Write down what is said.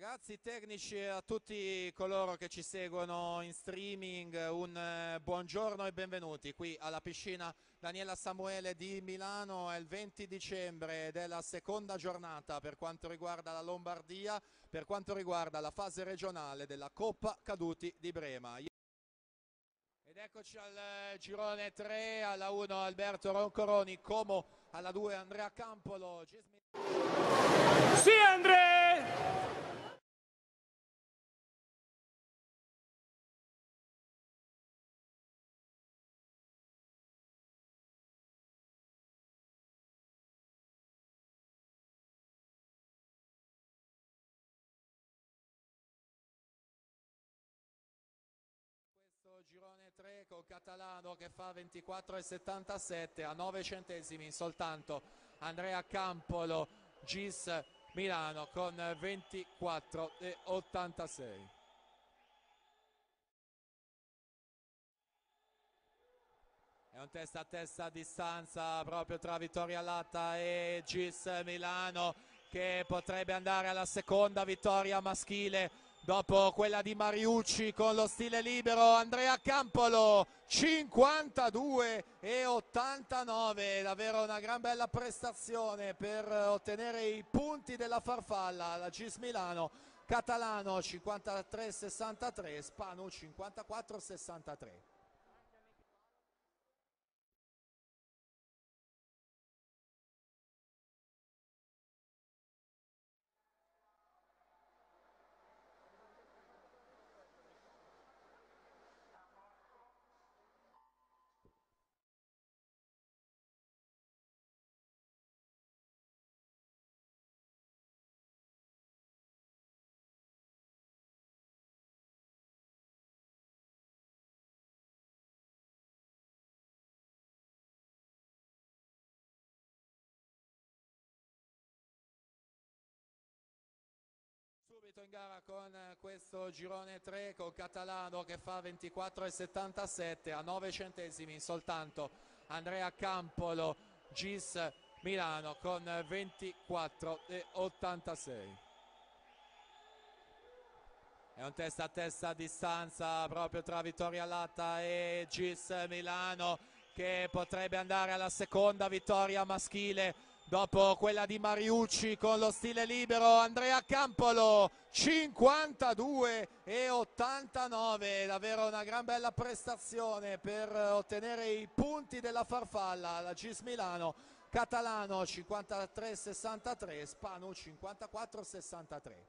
Ragazzi tecnici e a tutti coloro che ci seguono in streaming un eh, buongiorno e benvenuti qui alla piscina Daniela Samuele di Milano. È il 20 dicembre della seconda giornata per quanto riguarda la Lombardia, per quanto riguarda la fase regionale della Coppa Caduti di Brema. Ed eccoci al eh, girone 3, alla 1 Alberto Roncoroni, Como alla 2 Andrea Campolo. Sì girone 3 con Catalano che fa 24,77 a 9 centesimi soltanto. Andrea Campolo Gis Milano con 24,86 È un testa a testa a distanza proprio tra Vittoria Latta e Gis Milano che potrebbe andare alla seconda vittoria maschile dopo quella di Mariucci con lo stile libero Andrea Campolo 52 e 89 davvero una gran bella prestazione per ottenere i punti della farfalla. La Gis Milano Catalano 53-63 Spano 54-63 Subito in gara con questo girone 3 con Catalano che fa 24,77 a 9 centesimi soltanto. Andrea Campolo Gis Milano con 24,86 è un testa a testa a distanza proprio tra Vittoria Latta e Gis Milano che potrebbe andare alla seconda vittoria maschile dopo quella di Mariucci con lo stile libero Andrea Campolo 52 e 89 davvero una gran bella prestazione per ottenere i punti della farfalla. La Gis Milano Catalano 53 63 Spanu 54 63